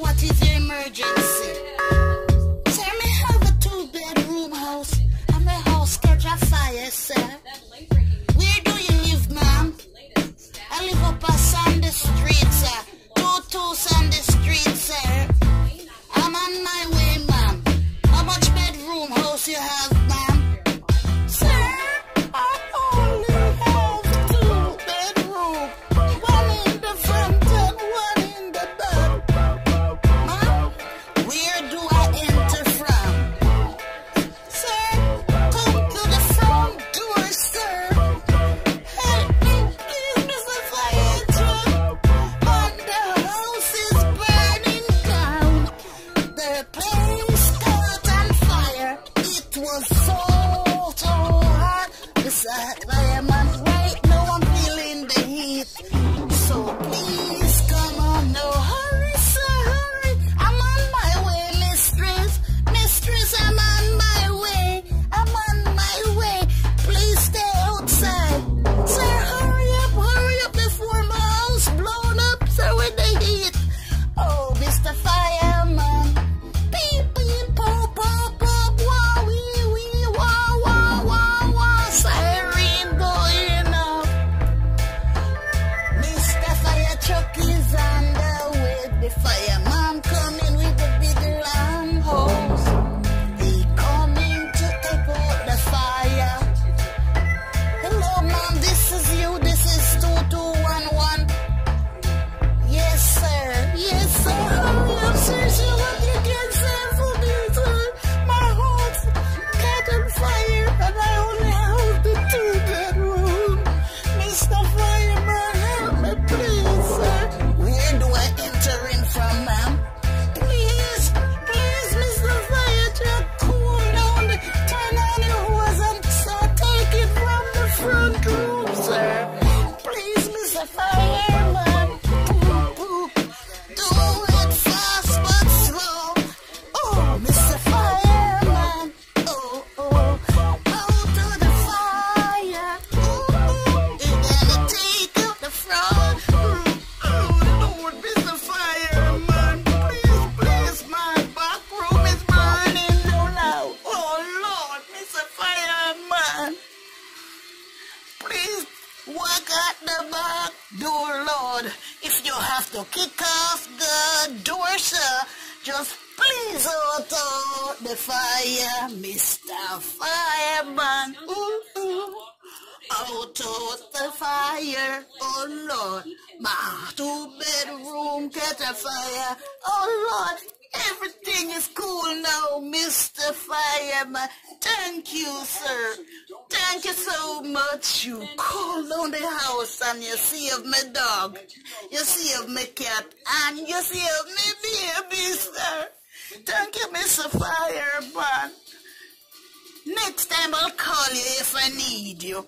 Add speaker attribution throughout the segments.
Speaker 1: what is your emergency? Sir, me have a two-bedroom house, and my house catch a fire, sir. To kick off the door, sir, just please out out the fire, Mr. Fireman. Ooh, ooh. Out out the fire, oh Lord. My two bedroom catch a fire, oh Lord. Everything is cool now, Mr. Fireman. Thank you, sir. Thank you so much. You called on the house and you saved my dog. You saved my cat and you saved me baby, sir. Thank you, Mr. Fireman. Next time I'll call you if I need you.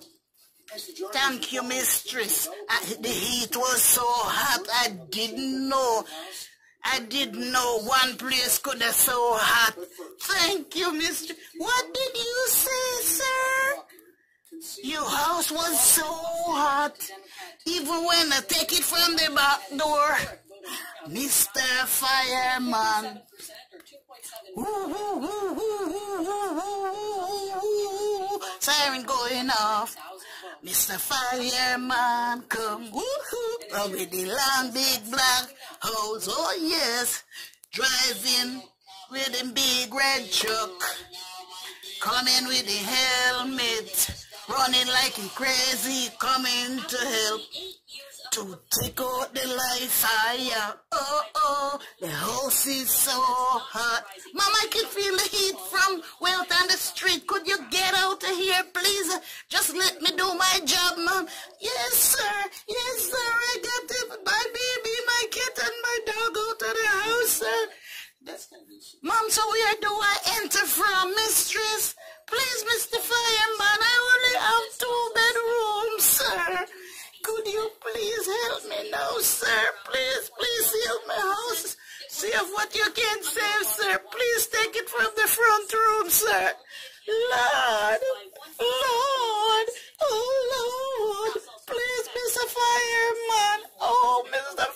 Speaker 1: Thank you, mistress. Uh, the heat was so hot, I didn't know. I didn't know one place could have so hot. Thank you, Mr. What did you say, sir? Your house was so hot. Even when I take it from the back door. Mr. Fireman. Siren going off. Mr. Fireman, come woohoo with the long big black hose. Oh yes, driving with a big red truck, coming with the helmet, running like he crazy, coming to help to take out the light fire. Oh, oh, the house is so hot. Mom, I can feel the heat from out on the street. Could you get out of here, please? Just let me do my job, Mom. Yes, sir. Yes, sir. Please help me now, sir? Please, please help my house. Save what you can save, sir. Please take it from the front room, sir. Lord, Lord, oh Lord, please, Mr. Fireman. Oh, Mr.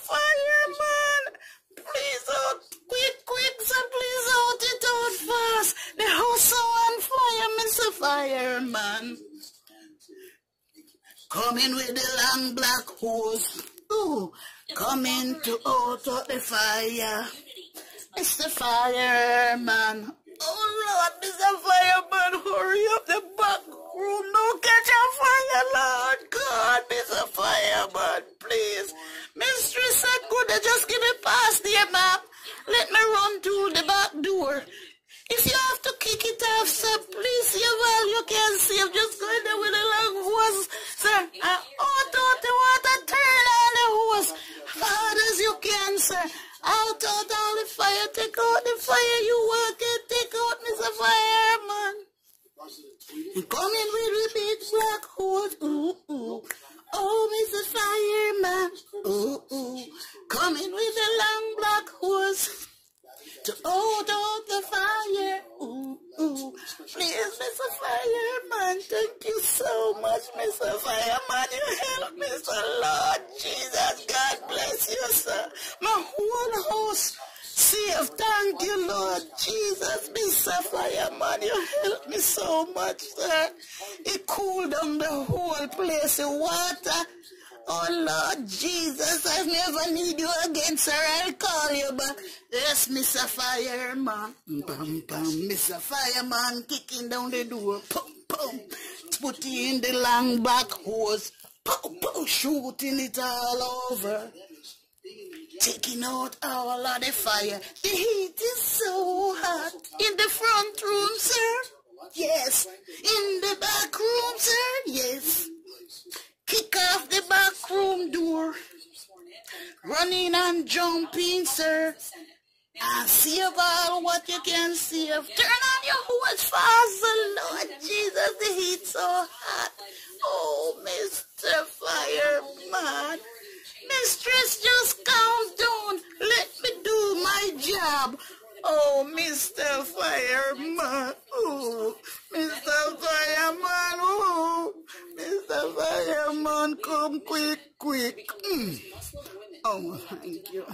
Speaker 1: Coming with the long black hose. Ooh, coming to out of the fire. Mr. Fireman. Oh Lord, Mr. Fireman, hurry up Come in with the big black hose, ooh, ooh. Oh, Mr. Fireman, ooh, ooh. Come in with the long black hose to hold out the fire. Ooh, ooh. Please, Mr. Fireman, thank you so much, Mr. Fireman. You help me, sir. Lord Jesus, God bless you, sir. My whole house safe. Thank you, Lord Jesus. Mr. Fireman, you help me so much, sir. It cooled down the whole place, the water. Oh Lord Jesus, I've never need you again, sir. I'll call you back. Yes, Mr. Fireman. Bam, bam, Mr. Fireman kicking down the door. Pum, pum. Put in the long back hose. Pum, pum, shooting it all over. Taking out all of the fire. The heat is so hot. In the save all what you can save. Turn on your hose faster, Lord Jesus. The heat's so hot. Oh, Mr. Fireman. Mistress, just calm down. Let me do my job. Oh, Mr. Fireman. Oh, Mr. Fireman. Oh, Mr. Fireman, come quick, quick. Mm. Oh, thank you.